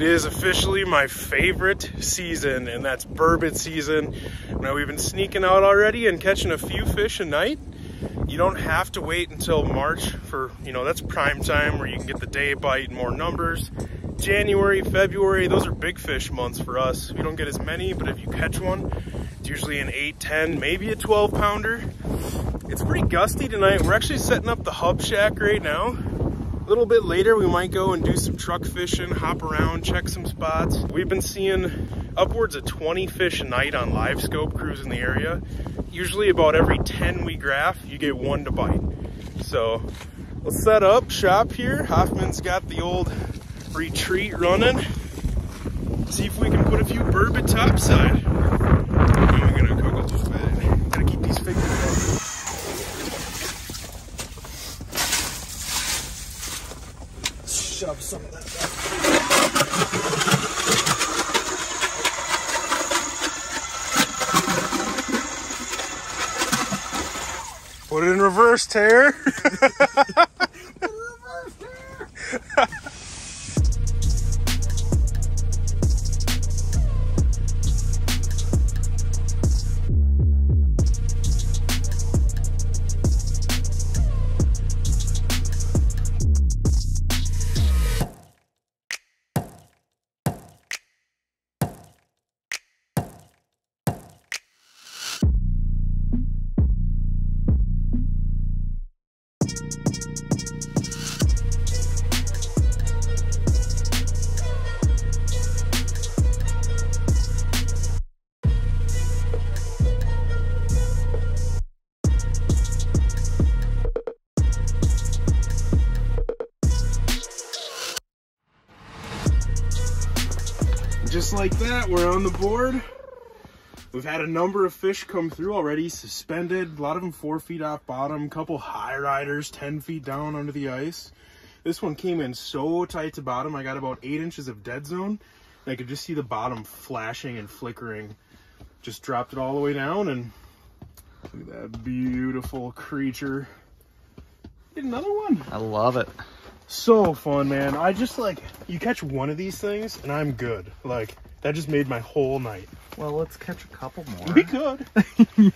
It is officially my favorite season, and that's burbot season. Now we've been sneaking out already and catching a few fish a night. You don't have to wait until March for, you know, that's prime time where you can get the day bite and more numbers. January, February, those are big fish months for us. We don't get as many, but if you catch one, it's usually an 8, 10, maybe a 12 pounder. It's pretty gusty tonight. We're actually setting up the hub shack right now little bit later, we might go and do some truck fishing, hop around, check some spots. We've been seeing upwards of 20 fish a night on live scope crews in the area. Usually about every 10 we graph, you get one to bite. So let's set up shop here. Hoffman's got the old retreat running. See if we can put a few burbot topside. I'm gonna cook a little bit. Gotta keep these figures up. Shove some of that back. Put it in reverse, Tear. just like that, we're on the board. We've had a number of fish come through already, suspended, a lot of them four feet off bottom, couple high riders 10 feet down under the ice. This one came in so tight to bottom, I got about eight inches of dead zone. I could just see the bottom flashing and flickering. Just dropped it all the way down and look at that beautiful creature. Get another one. I love it so fun, man. I just like, you catch one of these things and I'm good. Like, that just made my whole night. Well, let's catch a couple more. We could.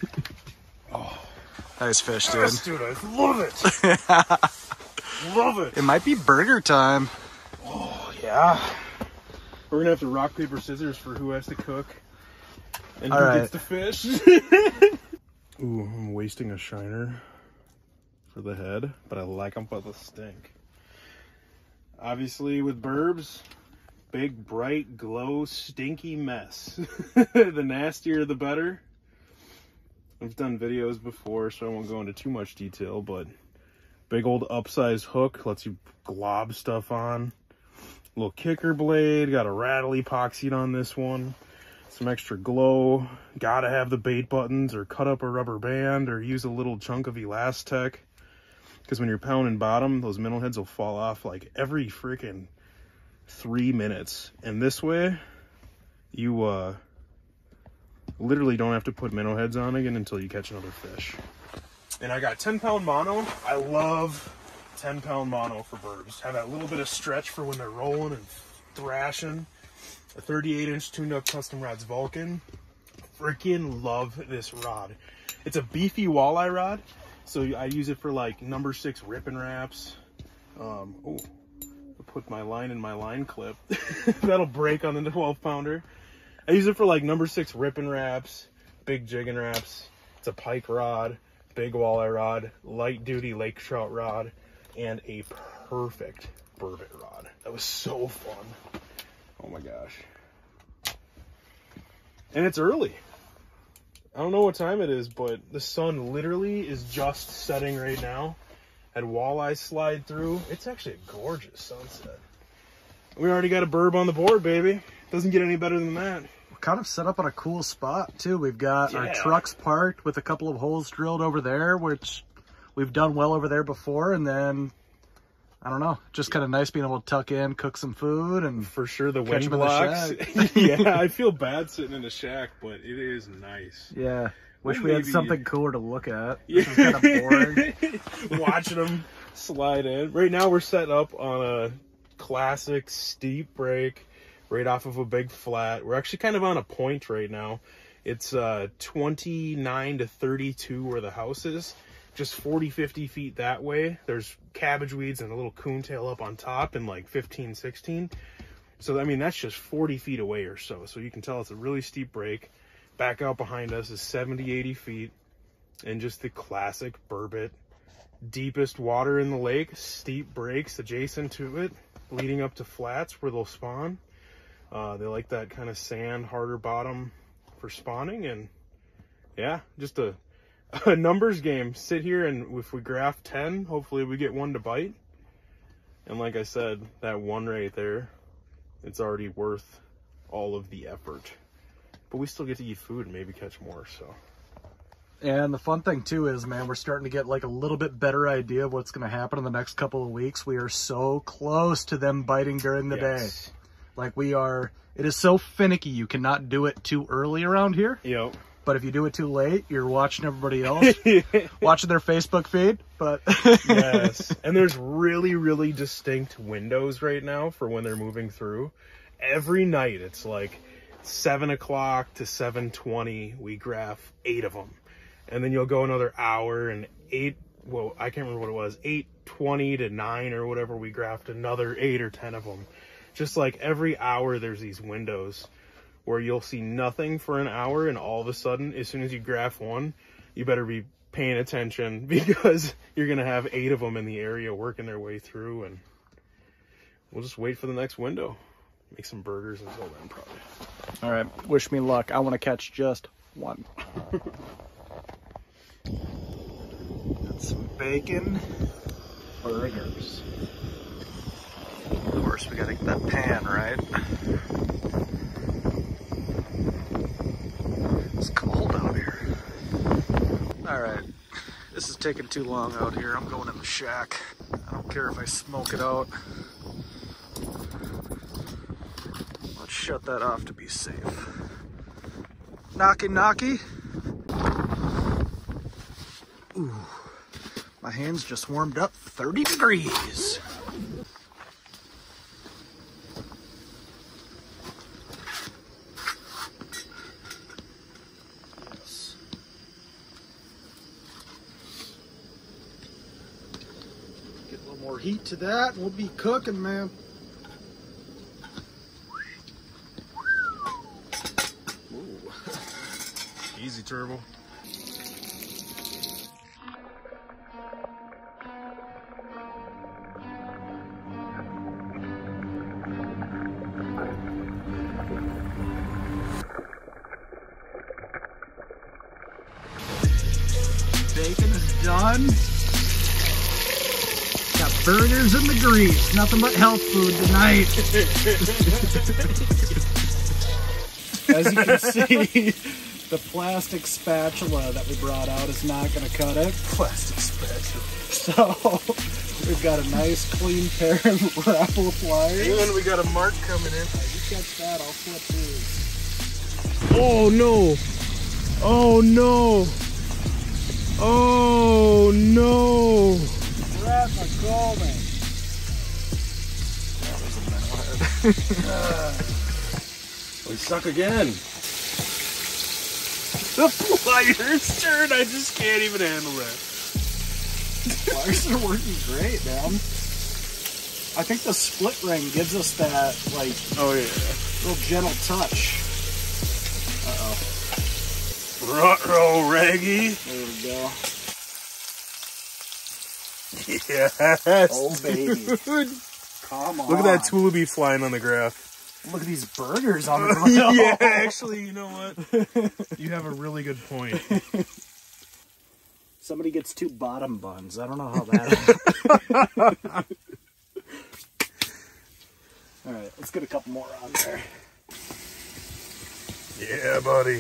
oh. Nice fish, dude. Yes, dude, I love it. love it. It might be burger time. Oh, yeah. We're gonna have to rock, paper, scissors for who has to cook and All who right. gets the fish. Ooh, I'm wasting a shiner for the head, but I like them for the stink. Obviously with burbs, big, bright, glow, stinky mess. the nastier, the better. I've done videos before, so I won't go into too much detail, but big old upsized hook lets you glob stuff on. Little kicker blade, got a rattle epoxy on this one. Some extra glow. Gotta have the bait buttons or cut up a rubber band or use a little chunk of Elastec because when you're pounding bottom, those minnow heads will fall off like every freaking three minutes. And this way, you uh, literally don't have to put minnow heads on again until you catch another fish. And I got 10 pound mono. I love 10 pound mono for burbs. Have that little bit of stretch for when they're rolling and thrashing. A 38 inch tuned up custom rods Vulcan. Freaking love this rod. It's a beefy walleye rod so I use it for like number six Rippin Raps. Um, oh, put my line in my line clip. That'll break on the 12 pounder. I use it for like number six Rippin Raps, big Jigging Raps. It's a pike rod, big walleye rod, light duty lake trout rod, and a perfect burbot rod. That was so fun. Oh my gosh. And it's early. I don't know what time it is, but the sun literally is just setting right now. Had walleye slide through. It's actually a gorgeous sunset. We already got a burb on the board, baby. Doesn't get any better than that. We're kind of set up on a cool spot, too. We've got yeah. our trucks parked with a couple of holes drilled over there, which we've done well over there before. And then I don't know, just kind of nice being able to tuck in, cook some food, and for sure the wind blocks. The yeah, I feel bad sitting in a shack, but it is nice. Yeah, wish well, we had something cooler to look at. Yeah. kind of boring. Watching them slide in. Right now we're set up on a classic steep break, right off of a big flat. We're actually kind of on a point right now. It's uh, 29 to 32 where the house is. Just 40, 50 feet that way. There's cabbage weeds and a little coontail up on top and like 15, 16. So, I mean, that's just 40 feet away or so. So you can tell it's a really steep break. Back out behind us is 70, 80 feet. And just the classic burbot. Deepest water in the lake, steep breaks adjacent to it, leading up to flats where they'll spawn. Uh, they like that kind of sand, harder bottom for spawning. And yeah, just a, a numbers game. Sit here and if we graph 10, hopefully we get one to bite. And like I said, that one right there, it's already worth all of the effort. But we still get to eat food and maybe catch more, so. And the fun thing too is, man, we're starting to get like a little bit better idea of what's going to happen in the next couple of weeks. We are so close to them biting during the yes. day. Like we are, it is so finicky. You cannot do it too early around here. Yep. But if you do it too late, you're watching everybody else, watching their Facebook feed. But yes, and there's really, really distinct windows right now for when they're moving through. Every night, it's like seven o'clock to seven twenty. We graph eight of them and then you'll go another hour and eight well i can't remember what it was 820 to 9 or whatever we graphed another 8 or 10 of them just like every hour there's these windows where you'll see nothing for an hour and all of a sudden as soon as you graph one you better be paying attention because you're going to have eight of them in the area working their way through and we'll just wait for the next window make some burgers until then probably all right wish me luck i want to catch just one Got some bacon. Burgers. Of course, we gotta get that pan, right? It's cold out here. Alright, this is taking too long out here. I'm going in the shack. I don't care if I smoke it out. Let's shut that off to be safe. Knocky knocky. Ooh, my hands just warmed up 30 degrees. Yes. Get a to that we'll be cooking, man. Ooh. Easy turbo. Got burgers and the grease. Nothing but health food tonight. As you can see, the plastic spatula that we brought out is not going to cut it. Plastic spatula. So we've got a nice clean pair of Rapala pliers. And we got a mark coming in. Right, you catch that, I'll flip these. Oh no! Oh no! Oh no! Brett McGolden. we suck again. The pliers turn. I just can't even handle that. Pliers are working great, man. I think the split ring gives us that, like, Oh yeah. little gentle touch. Uh oh. Ruh-roh, Reggie. There we go. Yes. Oh, baby. Dude. Come on. Look at that tullibee flying on the graph. Look at these burgers on the grill. yeah, actually, you know what? You have a really good point. Somebody gets two bottom buns. I don't know how that. All right, let's get a couple more on there. Yeah, buddy.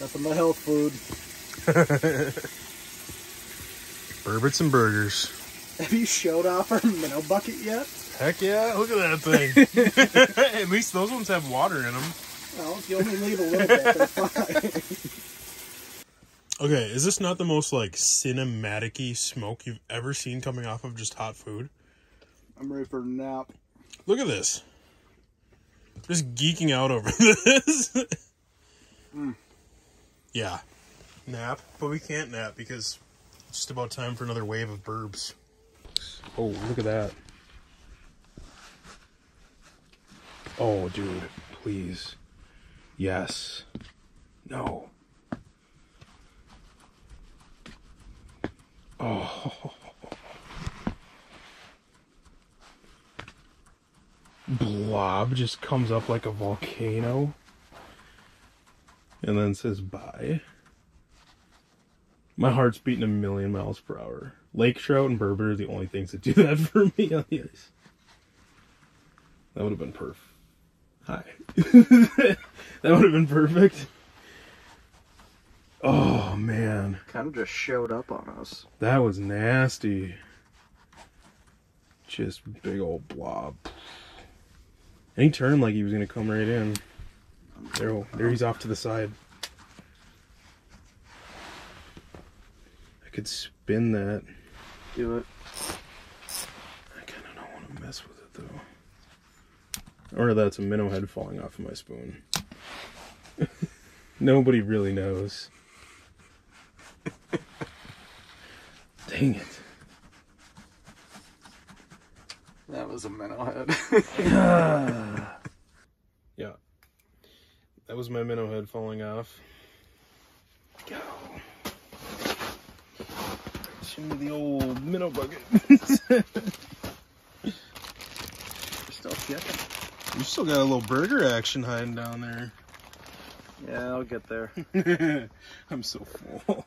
Nothing but health food. Burberts and burgers. Have you showed off our minnow bucket yet? Heck yeah, look at that thing. At least those ones have water in them. Well, if you only leave a little bit, they're fine. Okay, is this not the most like cinematic smoke you've ever seen coming off of just hot food? I'm ready for a nap. Look at this. Just geeking out over this. mm. Yeah. Nap, but we can't nap because just about time for another wave of burbs. Oh, look at that. Oh, dude, please. Yes. No. Oh. Blob just comes up like a volcano and then says bye. My heart's beating a million miles per hour. Lake trout and burbot are the only things that do that for me on the ice. That would have been perf. Hi. that would have been perfect. Oh man. Kind of just showed up on us. That was nasty. Just big old blob. And he turned like he was gonna come right in. There, there he's off to the side. Could spin that. Do it. I kind of don't want to mess with it though. Or that's a minnow head falling off of my spoon. Nobody really knows. Dang it. That was a minnow head. yeah. That was my minnow head falling off. Go. Into the old minnow bucket. still kicking. You still got a little burger action hiding down there. Yeah, I'll get there. I'm so full.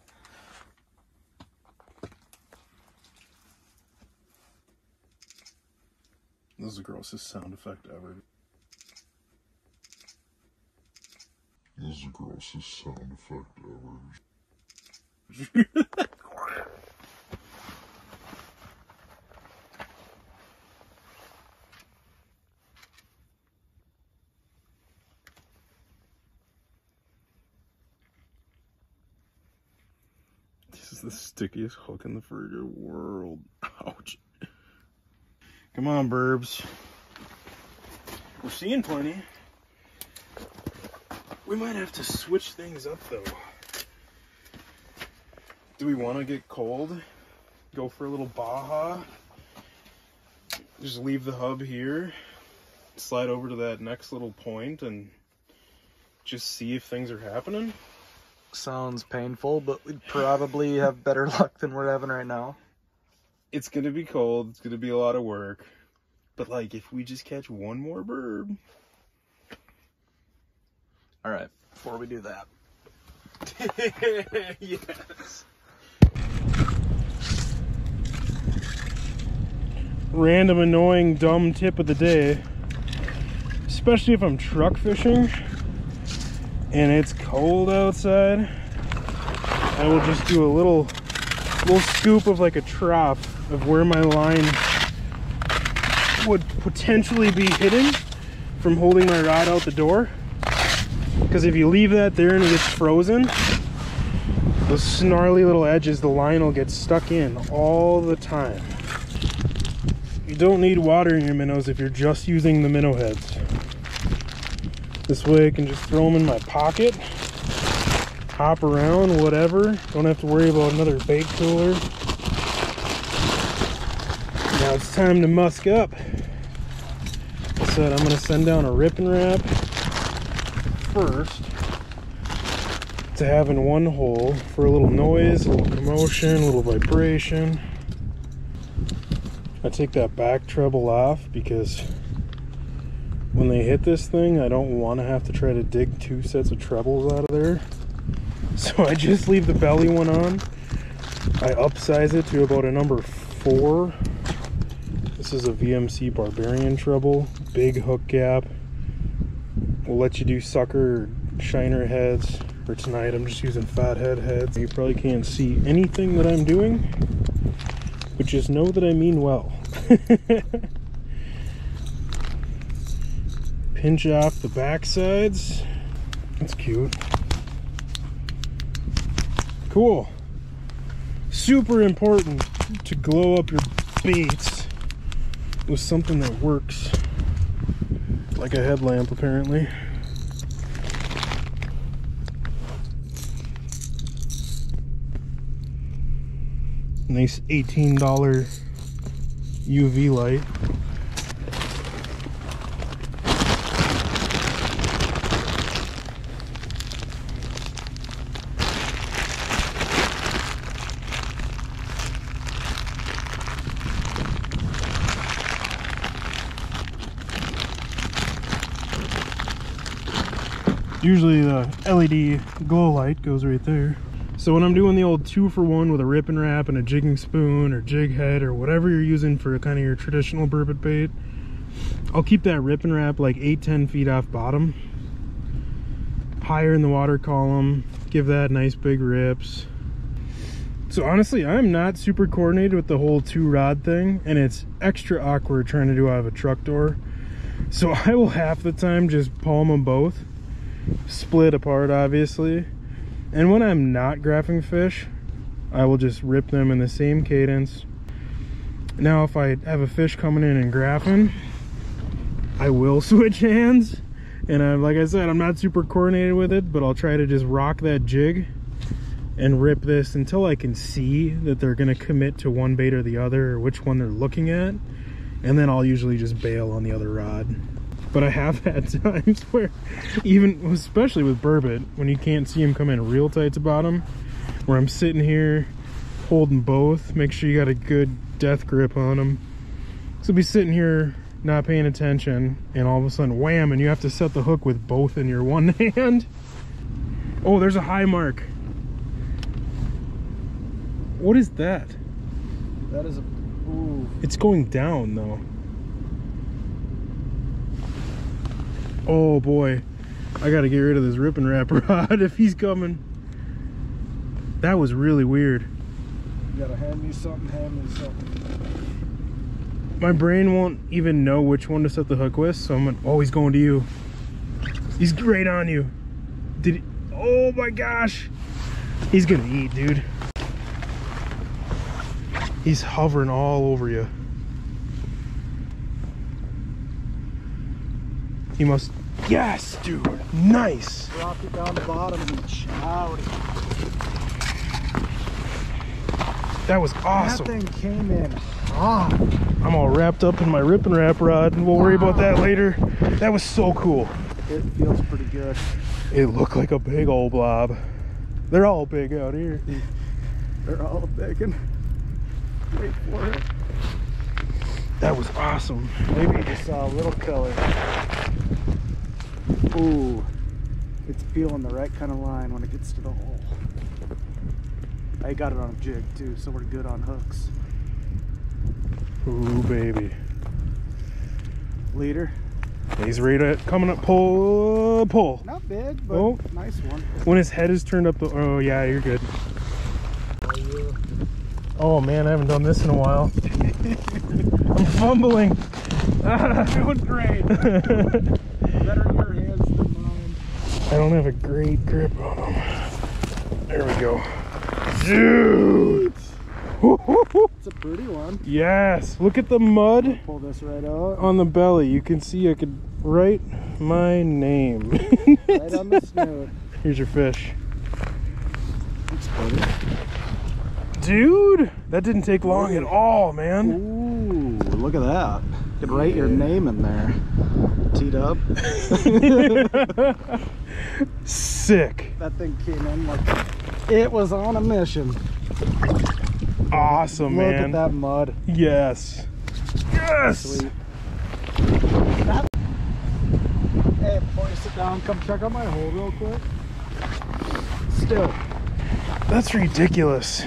This is the grossest sound effect ever. This is the grossest sound effect ever. This is the stickiest hook in the friggin' world. Ouch. Come on, burbs. We're seeing plenty. We might have to switch things up though. Do we want to get cold? Go for a little Baja? Just leave the hub here, slide over to that next little point, and just see if things are happening? Sounds painful, but we'd probably have better luck than we're having right now it's gonna be cold. It's gonna be a lot of work. But like, if we just catch one more bird. All right. Before we do that. yes. Random annoying dumb tip of the day. Especially if I'm truck fishing and it's cold outside. I will just do a little little scoop of like a trough of where my line would potentially be hidden from holding my rod out the door. Because if you leave that there and it gets frozen, those snarly little edges, the line will get stuck in all the time. You don't need water in your minnows if you're just using the minnow heads. This way I can just throw them in my pocket, hop around, whatever. Don't have to worry about another bait cooler. Now it's time to musk up. I said I'm gonna send down a Rippin Rap first to have in one hole for a little noise, a little commotion, a little vibration. I take that back treble off because when they hit this thing, I don't want to have to try to dig two sets of trebles out of there. So I just leave the belly one on. I upsize it to about a number four this is a VMC Barbarian treble, big hook gap. We'll let you do sucker shiner heads. For tonight, I'm just using fathead heads. You probably can't see anything that I'm doing, but just know that I mean well. Pinch off the back sides. That's cute. Cool. Super important to glow up your baits with something that works. like a headlamp apparently. Nice $18 UV light. Usually the LED glow light goes right there. So when I'm doing the old two for one with a Rippin Rap and a jigging spoon or jig head or whatever you're using for kind of your traditional burbot bait, I'll keep that Rippin Rap like 8, 10 feet off bottom. Higher in the water column, give that nice big rips. So honestly, I'm not super coordinated with the whole two rod thing and it's extra awkward trying to do out of a truck door. So I will half the time just palm them both split apart obviously. And when I'm not graphing fish I will just rip them in the same cadence. Now if I have a fish coming in and graphing I will switch hands. And I'm like I said I'm not super coordinated with it but I'll try to just rock that jig and rip this until I can see that they're gonna commit to one bait or the other or which one they're looking at. And then I'll usually just bail on the other rod but I have had times where even especially with burbot when you can't see them come in real tight to bottom where I'm sitting here holding both make sure you got a good death grip on them so be sitting here not paying attention and all of a sudden wham and you have to set the hook with both in your one hand oh there's a high mark what is that That is a. Ooh. it's going down though Oh boy, I gotta get rid of this Rippin Rap rod if he's coming. That was really weird. You gotta hand me something, hand me something. My brain won't even know which one to set the hook with, so I'm gonna, oh, he's going to you. He's great on you. Did he, oh my gosh. He's gonna eat, dude. He's hovering all over you. He must, yes, dude, nice. Drop it down the bottom and shout. That was awesome. That thing came in hot. I'm all wrapped up in my Rippin Rap rod, and we'll worry about that later. That was so cool. It feels pretty good. It looked like a big old blob. They're all big out here. They're all big and wait for it. That was awesome. Maybe Maybe just saw a little color. Ooh, it's feeling the right kind of line when it gets to the hole. I got it on a jig too, so we're good on hooks. Ooh, baby. Leader, He's right at coming up. Pull, pull. not big, but Oh. nice one. When his head is turned up, the, oh yeah, you're good. Oh man, I haven't done this in a while. I'm fumbling. Doing great. Better in your hands than mine. I don't have a great grip on them. There we go. Dude! It's a pretty one. Yes, look at the mud Pull this right out. on the belly. You can see I could write my name. Right on the snoot. Here's your fish. It's pretty. Dude, that didn't take long at all, man. Ooh, look at that. You could write your name in there. Teed up. Sick. That thing came in like it was on a mission. Awesome, Look man. at that mud. Yes. Yes. That- Hey, before you sit down, come check out my hole real quick. Still, That's ridiculous.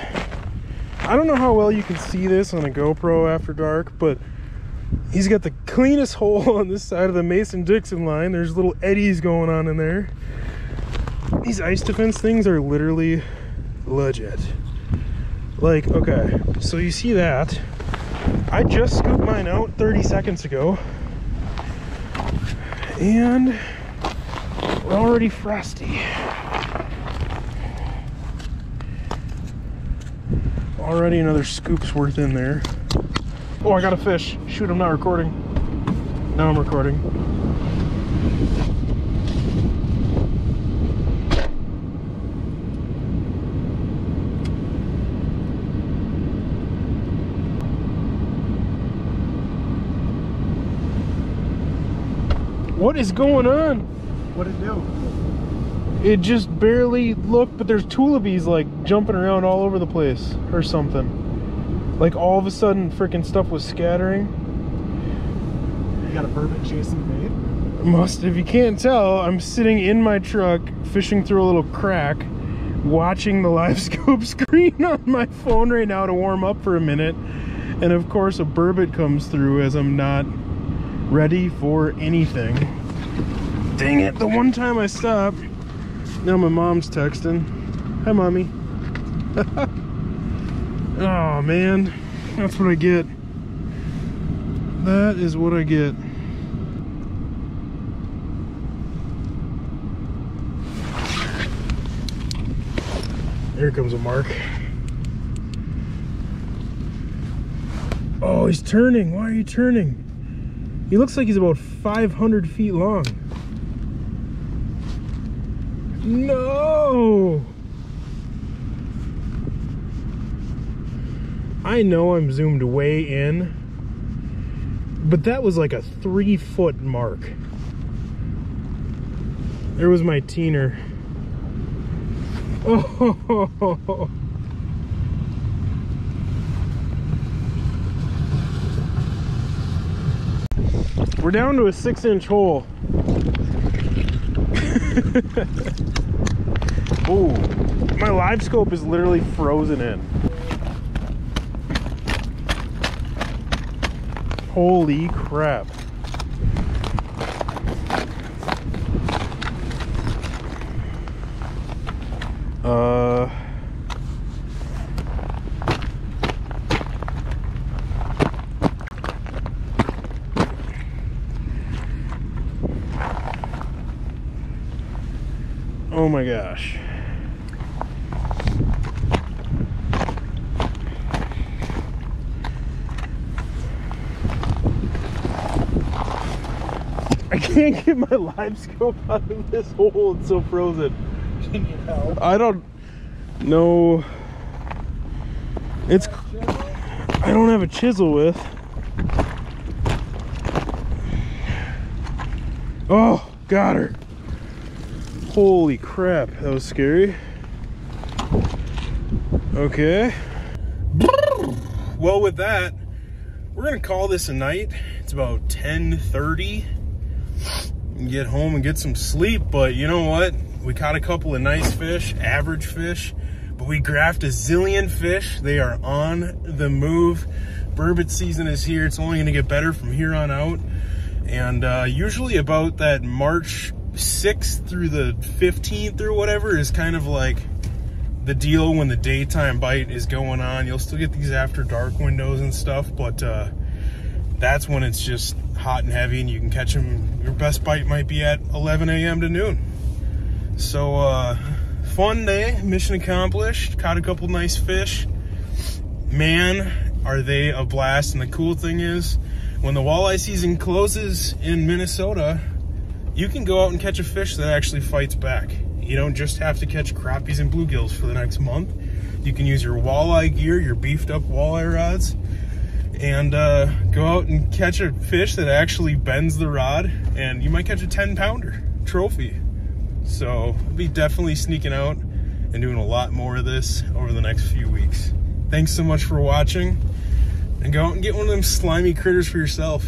I don't know how well you can see this on a GoPro after dark, but he's got the cleanest hole on this side of the Mason Dixon line. There's little eddies going on in there. These ice defense things are literally legit. Like, okay, so you see that. I just scooped mine out 30 seconds ago. And we're already frosty. Already another scoop's worth in there. Oh, I got a fish. Shoot, I'm not recording. Now I'm recording. What is going on? What it do? It just barely looked, but there's tullibees like jumping around all over the place or something. Like all of a sudden, freaking stuff was scattering. You got a burbot chasing bait? Must, if you can't tell, I'm sitting in my truck fishing through a little crack, watching the live scope screen on my phone right now to warm up for a minute. And of course, a burbot comes through as I'm not ready for anything. Dang it, the one time I stop. Now my mom's texting. Hi, mommy. oh, man. That's what I get. That is what I get. Here comes a mark. Oh, he's turning. Why are you turning? He looks like he's about 500 feet long. No! I know I'm zoomed way in, but that was like a three foot mark. There was my teener. Oh, we're down to a six inch hole. oh, my live scope is literally frozen in. Holy crap. Uh Oh my gosh. can't get my live scope out of this hole. It's so frozen. Can you help? I don't know. It's. I don't have a chisel with. Oh, got her. Holy crap, that was scary. Okay. Well, with that, we're gonna call this a night. It's about 10:30. Get home and get some sleep, but you know what? We caught a couple of nice fish, average fish, but we graphed a zillion fish. They are on the move. Burbot season is here. It's only gonna get better from here on out. And uh, usually about that March 6th through the 15th or whatever is kind of like the deal when the daytime bite is going on. You'll still get these after dark windows and stuff, but uh, that's when it's just hot and heavy and you can catch them. Your best bite might be at 11 a.m. to noon. So, uh, fun day, mission accomplished. Caught a couple nice fish. Man, are they a blast. And the cool thing is, when the walleye season closes in Minnesota, you can go out and catch a fish that actually fights back. You don't just have to catch crappies and bluegills for the next month. You can use your walleye gear, your beefed up walleye rods, and uh, go out and catch a fish that actually bends the rod, and you might catch a 10 pounder trophy. So I'll be definitely sneaking out and doing a lot more of this over the next few weeks. Thanks so much for watching, and go out and get one of them slimy critters for yourself.